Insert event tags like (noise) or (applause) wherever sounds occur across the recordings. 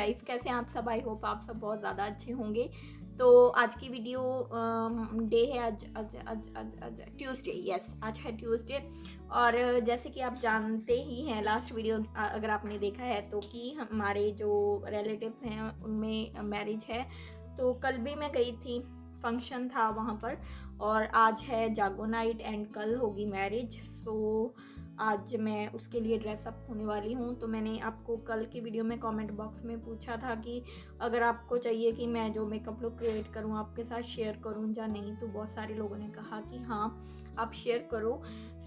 Life कैसे आप सब आई होप आप सब बहुत ज़्यादा अच्छे होंगे। तो आज की वीडियो डे है आज आज आज आज आज ट्यूसडे यस आज है ट्यूसडे और जैसे कि आप जानते ही हैं लास्ट वीडियो अगर आपने देखा है तो कि हमारे जो रिलेटिव्स हैं, उनमें मैरिज है। तो कल भी मैं गई थी फ़ंक्शन था वहाँ पर। और आज है जागो नाइट एंड कल होगी मैरिज सो आज मैं उसके लिए ड्रेसअप होने वाली हूँ। तो मैंने आपको कल की वीडियो में कमेंट बॉक्स में पूछा था कि अगर आपको चाहिए कि मैं जो मेकअप लुक क्रिएट करूँ आपके साथ शेयर करूँ या नहीं तो बहुत सारे लोगों ने कहा कि हाँ आप शेयर करो।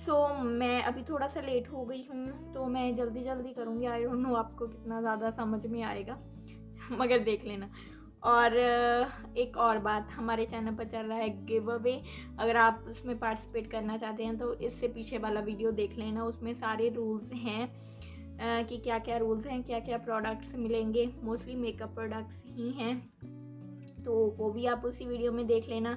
सो so, मैं अभी थोड़ा सा लेट हो गई हूँ तो मैं जल्दी जल्दी करूँगी। आई डोंट नो आपको कितना ज़्यादा समझ में आएगा (laughs) मगर देख लेना। और एक और बात, हमारे चैनल पर चल रहा है गिव अवे। अगर आप उसमें पार्टिसिपेट करना चाहते हैं तो इससे पीछे वाला वीडियो देख लेना, उसमें सारे रूल्स हैं कि क्या क्या रूल्स हैं क्या क्या प्रोडक्ट्स मिलेंगे। मोस्टली मेकअप प्रोडक्ट्स ही हैं तो वो भी आप उसी वीडियो में देख लेना।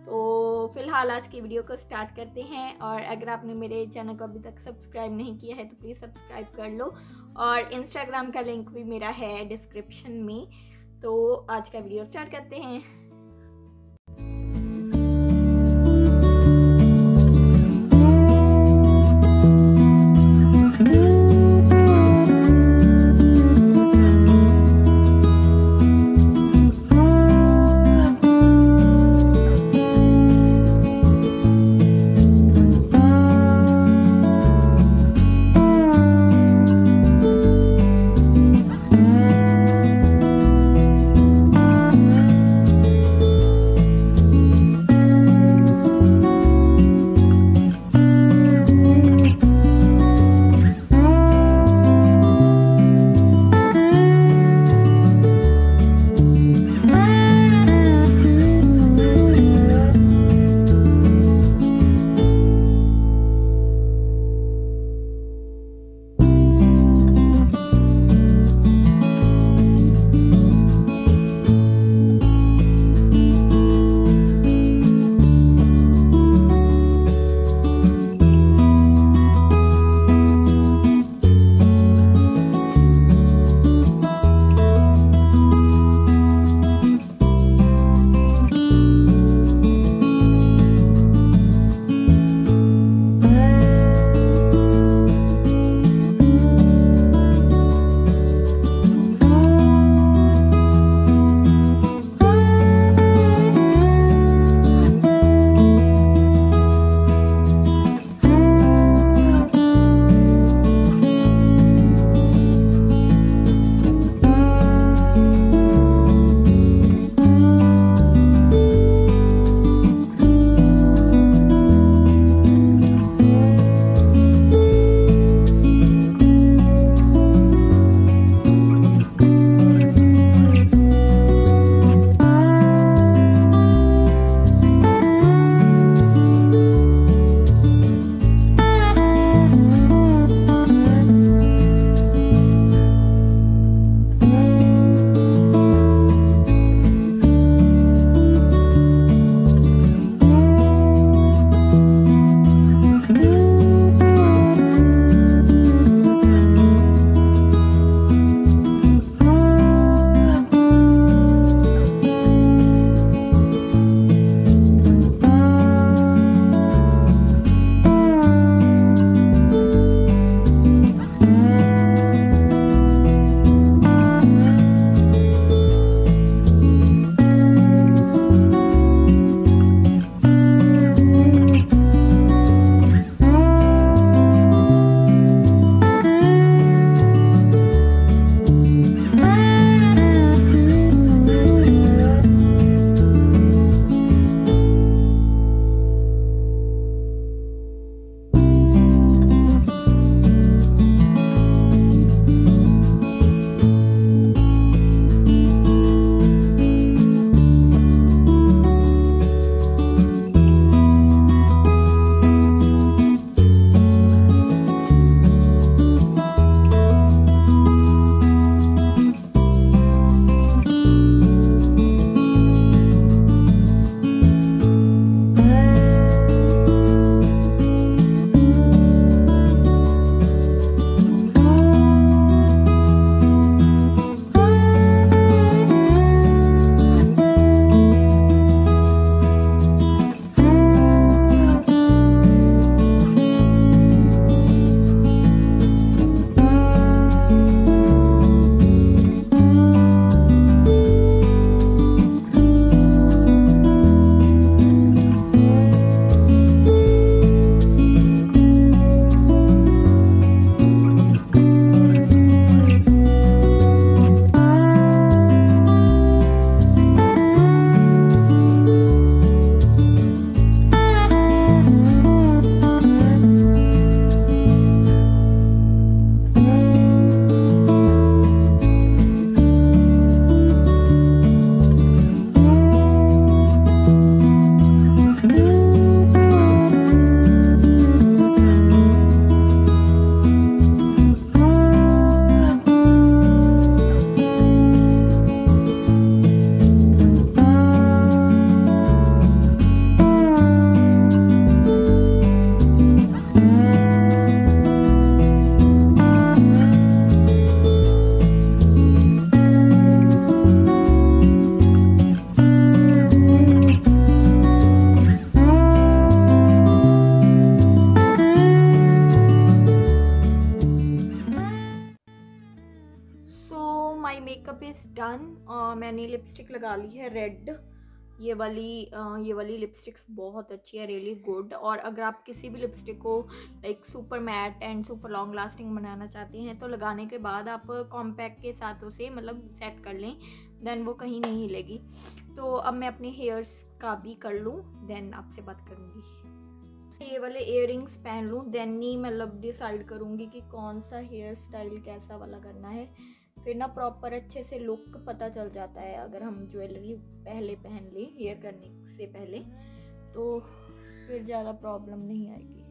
तो फ़िलहाल आज की वीडियो को स्टार्ट करते हैं, और अगर आपने मेरे चैनल को अभी तक सब्सक्राइब नहीं किया है तो प्लीज़ सब्सक्राइब कर लो, और इंस्टाग्राम का लिंक भी मेरा है डिस्क्रिप्शन में। तो आज का वीडियो स्टार्ट करते हैं। लिपस्टिक लगा ली है रेड ये वाली ये वाली लिपस्टिक्स बहुत अच्छी है रियली गुड और अगर आप किसी भी लिपस्टिक को like super matte and super long lasting बनाना चाहते हैं तो लगाने के बाद आप कॉम्पैक्ट के साथ उसे मतलब सेट कर लें देन वो कहीं नहीं हिलेगी. तो अब मैं अपने हेयर्स का भी कर लूँ देन आपसे बात करूँगी. ये वाले इयर पहन लूँ देन ही मतलब डिसाइड करूँगी कि कौन सा हेयर स्टाइल कैसा वाला करना है. फिर ना प्रॉपर अच्छे से लुक पता चल जाता है अगर हम ज्वेलरी पहले पहन लें हेयर करने से पहले तो फिर ज़्यादा प्रॉब्लम नहीं आएगी।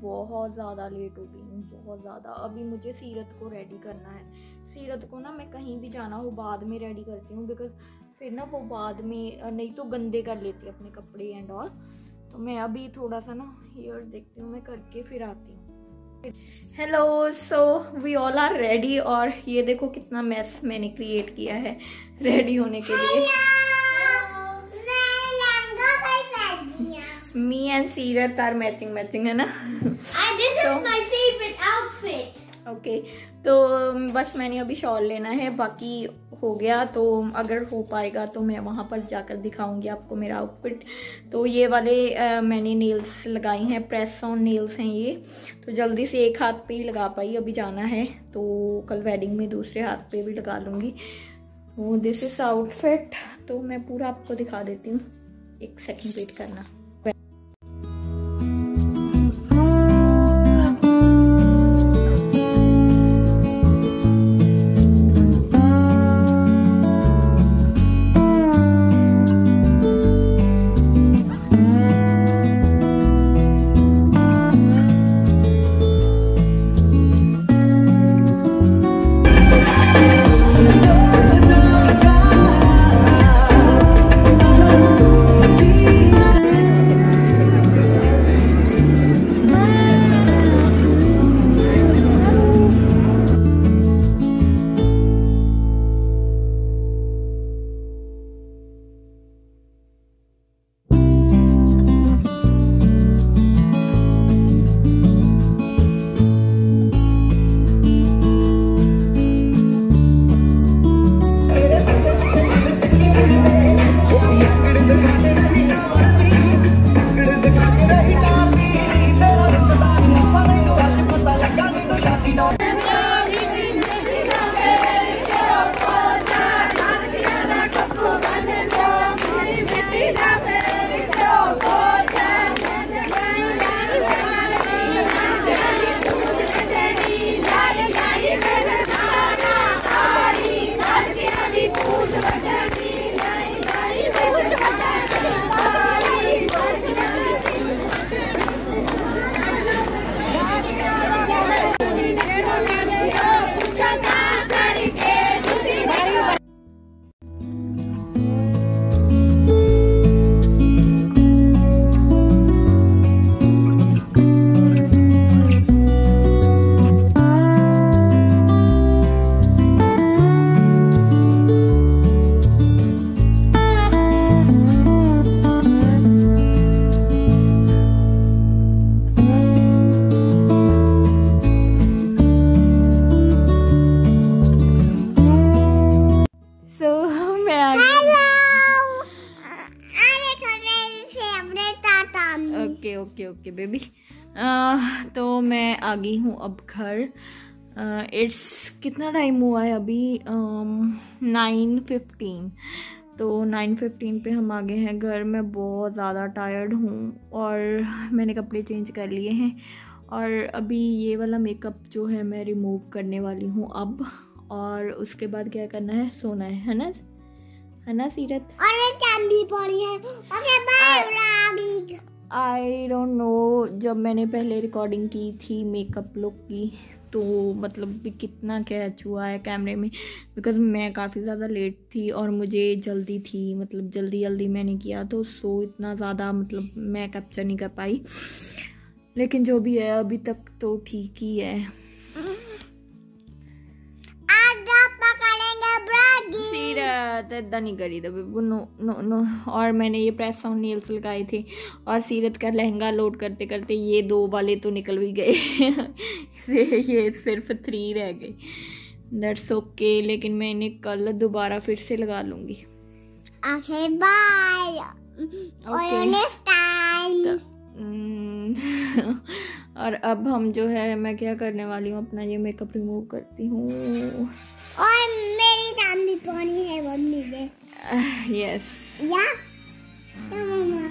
बहुत ज़्यादा लेट हो गई हूँ, बहुत ज़्यादा। अभी मुझे सीरत को रेडी करना है। सीरत को ना मैं कहीं भी जाना हो बाद में रेडी करती हूँ बिकॉज़ फिर ना वो बाद में नहीं तो गंदे कर लेती अपने कपड़े एंड ऑल तो मैं अभी थोड़ा सा ना हेयर देखती हूँ, मैं करके फिर आती हूँ। Hello so we all are ready और ये देखो कितना मैस मैंने क्रिएट किया है रेडी होने के लिए। Me and Seerat are matching matching है ना? This is my favourite outfit okay तो बस मैंने अभी शॉल लेना है बाकी हो गया तो अगर हो पाएगा तो मैं वहाँ पर जाकर दिखाऊँगी आपको मेरा आउटफिट तो ये वाले आ, मैंने नेल्स लगाई हैं प्रेस ऑन नेल्स हैं ये। तो जल्दी से एक हाथ पे ही लगा पाई अभी जाना है तो कल वेडिंग में दूसरे हाथ पे भी लगा लूँगी। वो दिस इज़ आउटफिट तो मैं पूरा आपको दिखा देती हूँ। एक सेकेंड वेट करना। आ गई हूँ अब घर। इट्स uh, कितना टाइम हुआ है अभी? नाइन फिफ्टीन तो नाइन फिफ्टीन पे हम आ गए हैं घर। में बहुत ज़्यादा टायर्ड हूँ और मैंने कपड़े चेंज कर लिए हैं। और अभी ये वाला मेकअप जो है मैं रिमूव करने वाली हूँ अब। और उसके बाद क्या करना है? सोना है है ना? है ना सीरत? और मैं भी पड़ी है। Okay bye I don't know जब मैंने पहले रिकॉर्डिंग की थी मेकअप लुक की तो मतलब भी कितना कैच हुआ है कैमरे में बिकॉज़ मैं काफ़ी ज़्यादा लेट थी और मुझे जल्दी थी मतलब जल्दी जल्दी मैंने किया तो सो इतना ज़्यादा मतलब मैं कैप्चर नहीं कर पाई। लेकिन जो भी है अभी तक तो ठीक ही है। (laughs) सीरत इदा नहीं करी था नो नो नो और मैंने ये प्रेस ऑन नेल्स लगाए थे और सीरत का लहंगा लोड करते करते ये दो वाले तो निकल भी गए। (laughs) ये सिर्फ़ थ्री रह गए। दैट्स ओके लेकिन मैं इन्हें कल दोबारा फिर से लगा लूँगी। Okay. नेक्स्ट टाइम हम्म, (laughs) और अब हम जो है मैं क्या करने वाली हूँ? अपना ये मेकअप रिमूव करती हूँ। और मेरी नाम भी पानी है मम्मी ने यस या मम्मा